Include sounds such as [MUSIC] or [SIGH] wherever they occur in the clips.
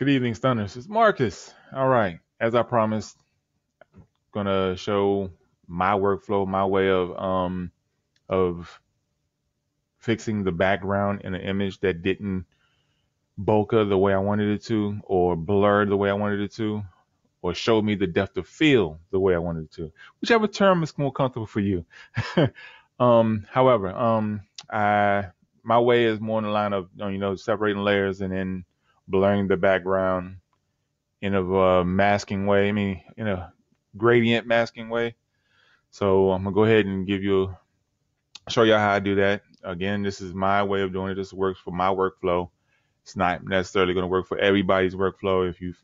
Good evening, Stunners. It's Marcus. All right. As I promised, I'm gonna show my workflow, my way of um of fixing the background in an image that didn't bokeh the way I wanted it to, or blur the way I wanted it to, or show me the depth of field the way I wanted it to. Whichever term is more comfortable for you. [LAUGHS] um, however, um, I my way is more in the line of you know separating layers and then blurring the background in a masking way. I mean, in a gradient masking way. So I'm gonna go ahead and give you show y'all how I do that. Again, this is my way of doing it. This works for my workflow. It's not necessarily to work for everybody's workflow. If you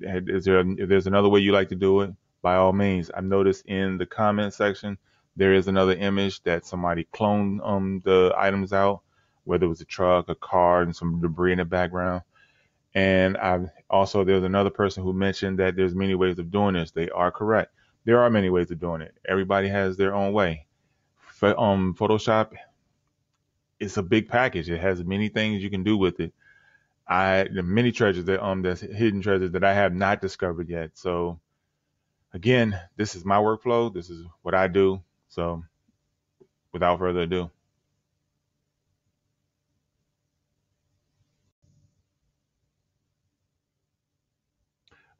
is there if there's another way you like to do it, by all means. I've noticed in the comment section there is another image that somebody cloned um the items out, whether it was a truck, a car, and some debris in the background. And I've also there's another person who mentioned that there's many ways of doing this. They are correct. There are many ways of doing it. Everybody has their own way. For, um, Photoshop, it's a big package. It has many things you can do with it. I the many treasures that um that's hidden treasures that I have not discovered yet. So again, this is my workflow. This is what I do. So without further ado.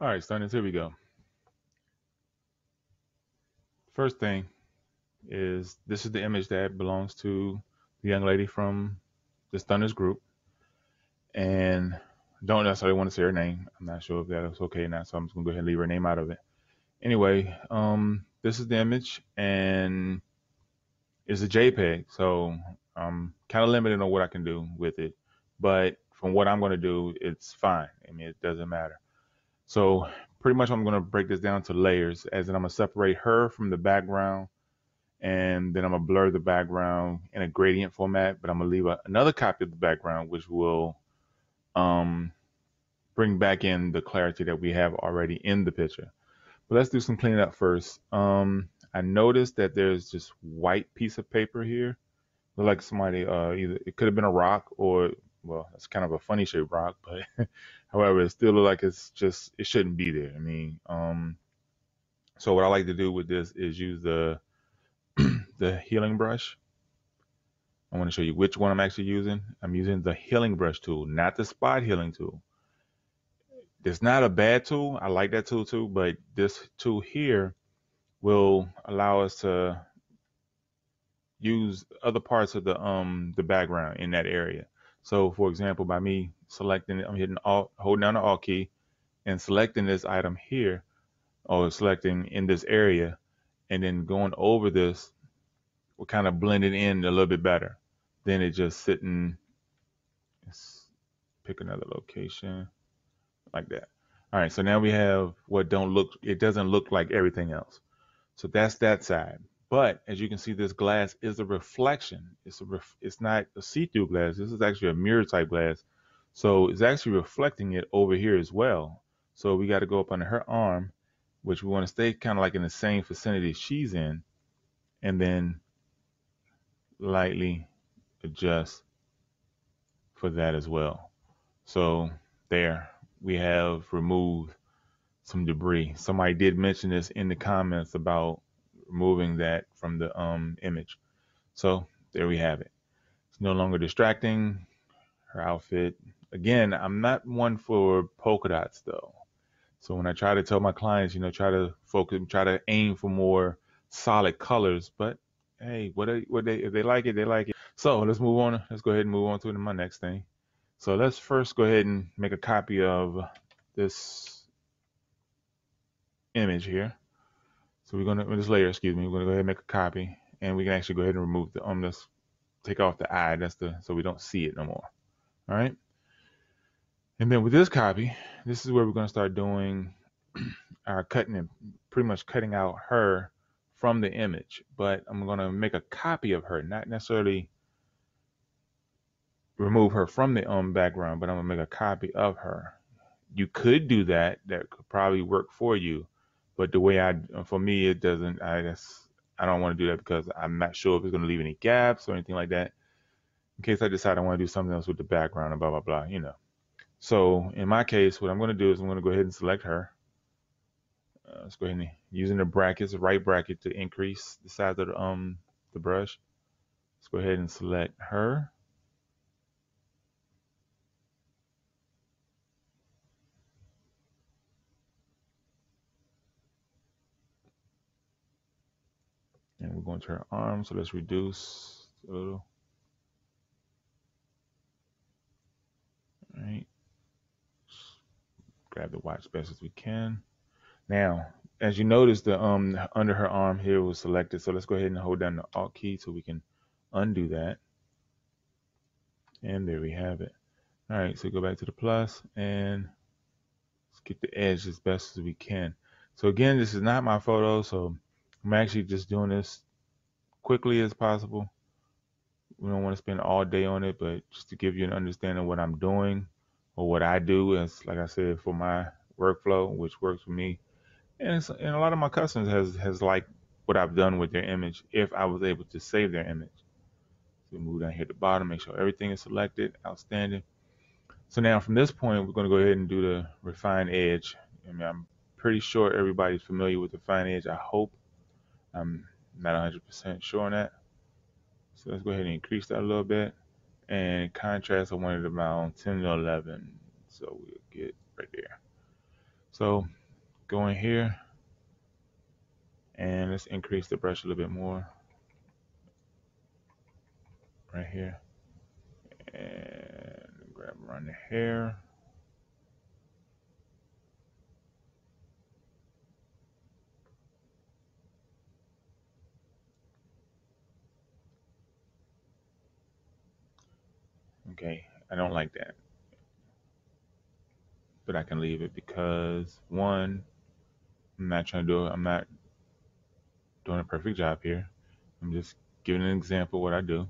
All right, Stunners, here we go. First thing is this is the image that belongs to the young lady from the Stunners group. And don't necessarily want to say her name. I'm not sure if that's okay or not, so I'm just gonna go ahead and leave her name out of it. Anyway, um, this is the image and it's a JPEG, so I'm kind of limited on what I can do with it. But from what I'm gonna do, it's fine. I mean, it doesn't matter. So pretty much I'm going to break this down to layers as in I'm going to separate her from the background and then I'm going to blur the background in a gradient format, but I'm going to leave a, another copy of the background which will um, bring back in the clarity that we have already in the picture. But let's do some cleaning up first. Um, I noticed that there's this white piece of paper here. Look like somebody uh, either it could have been a rock or well, it's kind of a funny shaped rock, but [LAUGHS] however, it still look like it's just it shouldn't be there. I mean, um, so what I like to do with this is use the [CLEARS THROAT] the healing brush. I want to show you which one I'm actually using. I'm using the healing brush tool, not the spot healing tool. It's not a bad tool. I like that tool too, but this tool here will allow us to use other parts of the um the background in that area. So for example, by me selecting it, I'm hitting alt, holding down the alt key and selecting this item here or selecting in this area and then going over this will kind of blend it in a little bit better than it just sitting. Let's pick another location like that. All right, so now we have what don't look, it doesn't look like everything else. So that's that side. But as you can see, this glass is a reflection. It's a ref, it's not a see-through glass. This is actually a mirror type glass. So it's actually reflecting it over here as well. So we got to go up under her arm, which we want to stay kind of like in the same vicinity she's in, and then lightly adjust for that as well. So there we have removed some debris. Somebody did mention this in the comments about removing that from the um, image. So there we have it. It's no longer distracting. Her outfit. Again, I'm not one for polka dots though. So when I try to tell my clients, you know, try to focus, try to aim for more solid colors. But hey, what what they if they like it, they like it. So let's move on. Let's go ahead and move on to my next thing. So let's first go ahead and make a copy of this image here. So we're gonna this layer, excuse me, we're gonna go ahead and make a copy, and we can actually go ahead and remove the um this take off the eye. That's the so we don't see it no more. All right. And then with this copy, this is where we're gonna start doing our [CLEARS THROAT] cutting and pretty much cutting out her from the image. But I'm gonna make a copy of her, not necessarily remove her from the um background, but I'm gonna make a copy of her. You could do that. That could probably work for you but the way I, for me, it doesn't. I guess I don't want to do that because I'm not sure if it's going to leave any gaps or anything like that. In case I decide I want to do something else with the background and blah blah blah, you know. So in my case, what I'm going to do is I'm going to go ahead and select her. Uh, let's go ahead and using the brackets, the right bracket to increase the size of the, um, the brush. Let's go ahead and select her. And we're going to her arm, so let's reduce a little. All right. Grab the watch best as we can. Now, as you notice, the um under her arm here was selected. So let's go ahead and hold down the Alt key so we can undo that. And there we have it. All right, so go back to the plus and let's get the edge as best as we can. So again, this is not my photo, so I'm actually just doing this quickly as possible. We don't want to spend all day on it, but just to give you an understanding of what I'm doing or what I do is, like I said for my workflow, which works for me. And, and a lot of my customers has has liked what I've done with their image if I was able to save their image. So move down here at the bottom, make sure everything is selected, outstanding. So now from this point, we're going to go ahead and do the refine edge. I mean, I'm pretty sure everybody's familiar with the fine edge. I hope. I'm not 100% sure on that. So let's go ahead and increase that a little bit. And contrast, I wanted about 10 to 11. So we'll get right there. So go in here and let's increase the brush a little bit more. Right here. And grab around the hair. Okay, I don't like that. But I can leave it because one, I'm not trying to do it. I'm not doing a perfect job here. I'm just giving an example of what I do.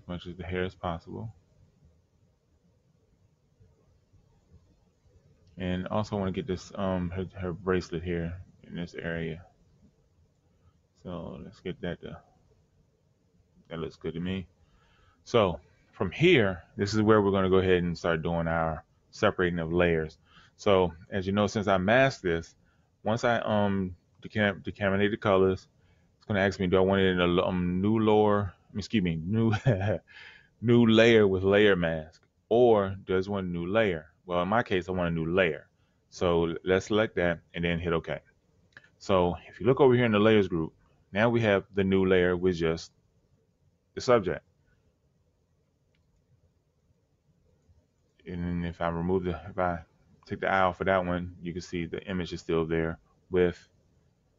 As much as the hair as possible. And also I want to get this um her, her bracelet here in this area. So let's get that to that looks good to me. So from here, this is where we're going to go ahead and start doing our separating of layers. So as you know, since I masked this, once I um decam decaminate the colors, it's going to ask me, do I want it in a um, new lower, excuse me, new [LAUGHS] new layer with layer mask, or does one new layer? Well, in my case, I want a new layer. So let's select that and then hit OK. So if you look over here in the layers group, now we have the new layer with just the subject. And if I remove the, if I take the eye off of that one, you can see the image is still there with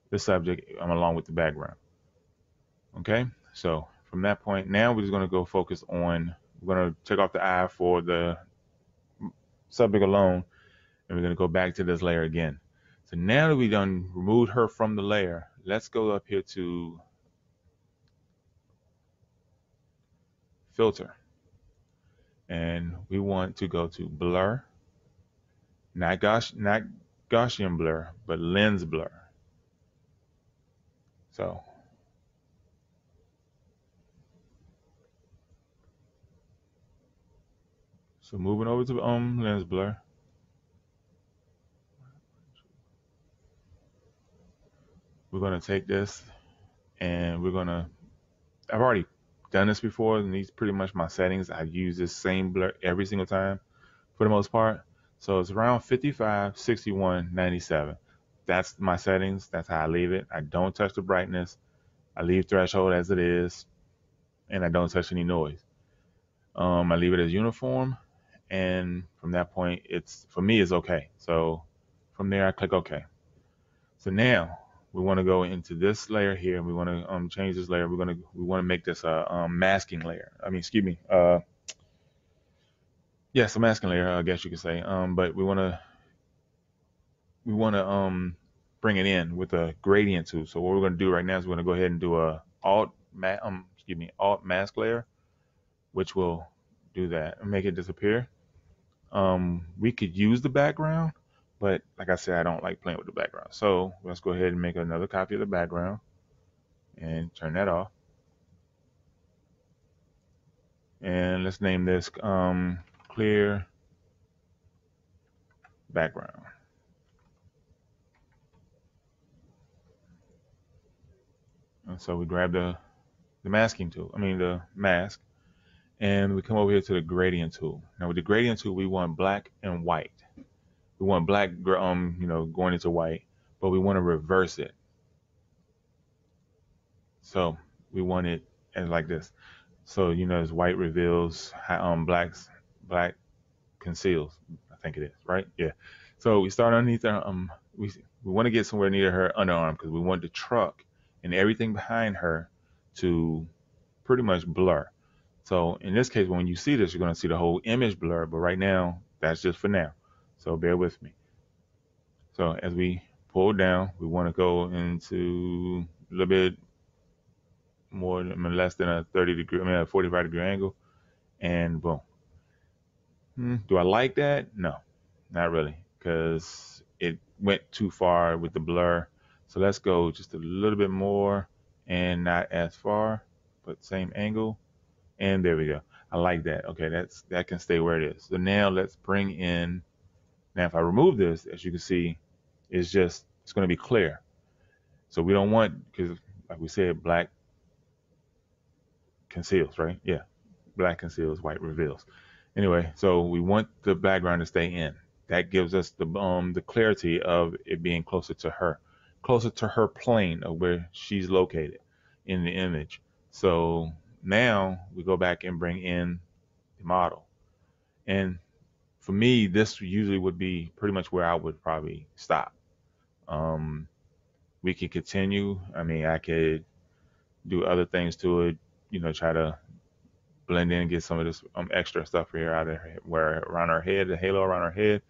the subject um, along with the background. Okay, so from that point, now we're just going to go focus on, we're going to take off the eye for the subject alone, and we're going to go back to this layer again. So now that we've done removed her from the layer, let's go up here to filter. And we want to go to blur, not, Gauss, not Gaussian blur, but lens blur. So So moving over to um lens blur. We're gonna take this and we're gonna I've already done this before, and these pretty much my settings. I use this same blur every single time for the most part. So it's around 55, 61, 97. That's my settings. That's how I leave it. I don't touch the brightness. I leave threshold as it is, and I don't touch any noise. Um, I leave it as uniform, and from that point, it's for me it's okay. So from there, I click OK. So now we want to go into this layer here. We want to um, change this layer. We're going to we want to make this a um, masking layer. I mean, excuse me. Uh, yes, a masking layer. I guess you could say. Um, but we want to we want to um bring it in with a gradient tool. So what we're going to do right now is we're going to go ahead and do a alt ma- um excuse me alt mask layer, which will do that and make it disappear. Um, we could use the background but like I said, I don't like playing with the background. So let's go ahead and make another copy of the background and turn that off. And let's name this um, clear background. And so we grab the, the masking tool, I mean the mask, and we come over here to the gradient tool. Now with the gradient tool, we want black and white. We want black, um, you know, going into white, but we want to reverse it. So we want it as like this. So you know, as white reveals, um, blacks, black conceals. I think it is right. Yeah. So we start underneath her. Um, we we want to get somewhere near her underarm because we want the truck and everything behind her to pretty much blur. So in this case, when you see this, you're going to see the whole image blur. But right now, that's just for now. So bear with me. So as we pull down, we want to go into a little bit more, I mean, less than a 30 degree, I mean, a 45 degree angle, and boom. Hmm, do I like that? No, not really, because it went too far with the blur. So let's go just a little bit more and not as far, but same angle. And there we go. I like that. Okay, that's that can stay where it is. So now let's bring in. Now if I remove this, as you can see, it's just it's going to be clear. So we don't want because like we said, black conceals, right? Yeah, black conceals, white reveals. Anyway, so we want the background to stay in. That gives us the um the clarity of it being closer to her closer to her plane of where she's located in the image. So now we go back and bring in the model. And for me, this usually would be pretty much where I would probably stop. Um, we could continue. I mean, I could do other things to it, you know, try to blend in get some of this um, extra stuff here out of her, where around her head, the halo around her head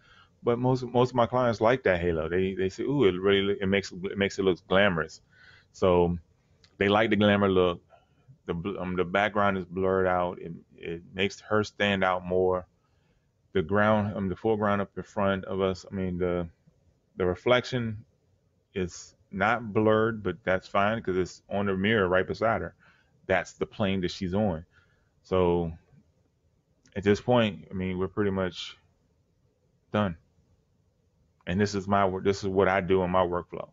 but most most of my clients like that halo. They they say, "Ooh, it really it makes it makes it look glamorous." So they like the glamour look. The um, the background is blurred out. It it makes her stand out more. The ground, um, the foreground up in front of us. I mean the the reflection is not blurred, but that's fine because it's on the mirror right beside her. That's the plane that she's on. So at this point, I mean, we're pretty much done and this is my this is what I do in my workflow.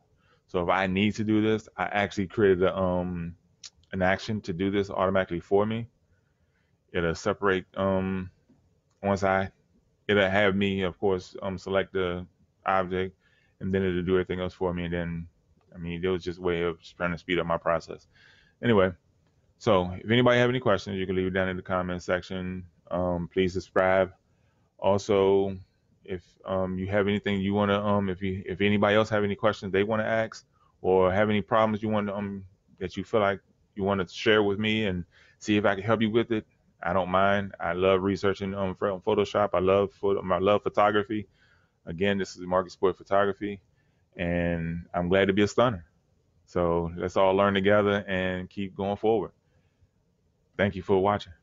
So if I need to do this, I actually created a, um, an action to do this automatically for me. It'll separate um, once I it'll have me of course um, select the object and then it'll do everything else for me and then I mean it was just a way of trying to speed up my process. Anyway, so if anybody have any questions, you can leave it down in the comment section. Um, please subscribe. Also, if um, you have anything you want to um if you if anybody else have any questions they want to ask or have any problems you want to um that you feel like you want to share with me and see if I can help you with it I don't mind. I love researching um Photoshop. I love photo I love photography. Again this is Marcus Boyd Photography and I'm glad to be a stunner. So let's all learn together and keep going forward. Thank you for watching